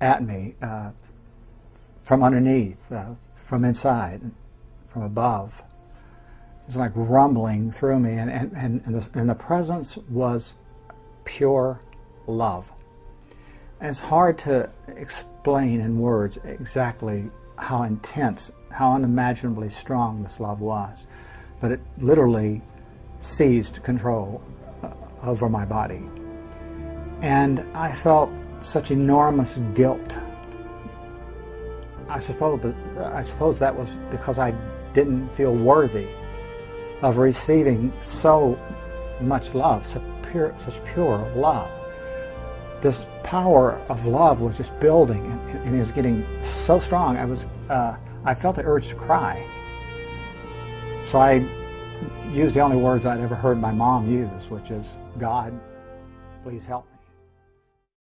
at me uh, from underneath, uh, from inside, from above. It was like rumbling through me, and, and, and, and, the, and the presence was pure love. And it's hard to explain in words exactly how intense, how unimaginably strong this love was. But it literally seized control uh, over my body. And I felt such enormous guilt. I suppose, I suppose that was because I didn't feel worthy of receiving so much love, such pure, such pure love. This power of love was just building and, and it was getting so strong. I was, uh, I felt the urge to cry. So I used the only words I'd ever heard my mom use, which is, God, please help me.